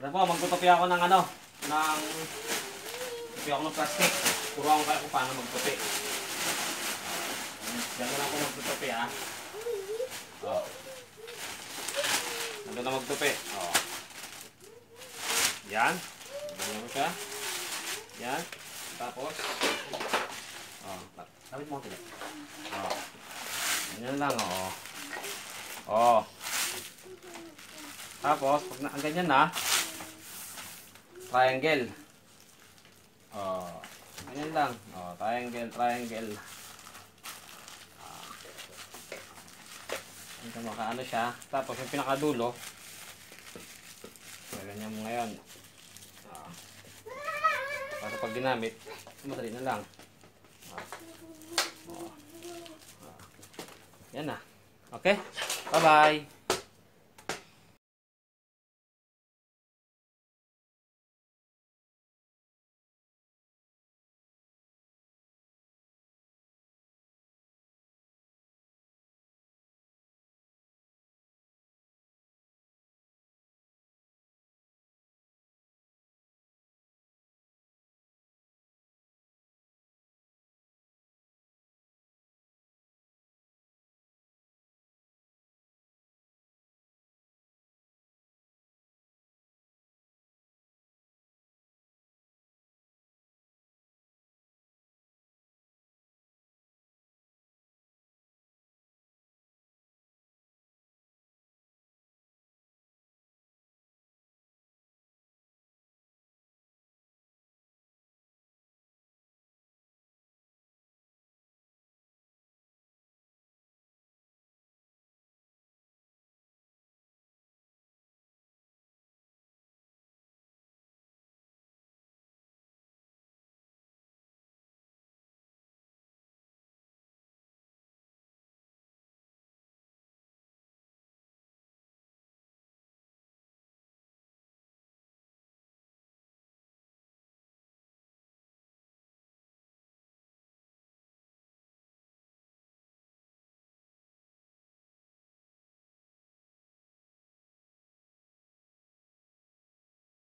Ano po, magtutupi ako ng ano, ng... Tupi ako ng plastic. Turuan ko kayo kung paano magtupi. Ganun lang ako magtutupi, ha? Oh. Ganun na magtupi. Oh. Yan. Ganyan mo siya. Yan. Tapos, oh, tapit mo ako Oh. Ganyan lang, oh. Oh. Tapos, pag na, ganyan na, triangle. Oh, ganyan lang. Oh, triangle, triangle. Ah. Ito makaano siya. Tapos, yung pinakadulo, ganyan mo ngayon. Ah. Para pag ginamit, madali na lang. Ah. Oh. Ah. Yan na. Okay? Bye-bye!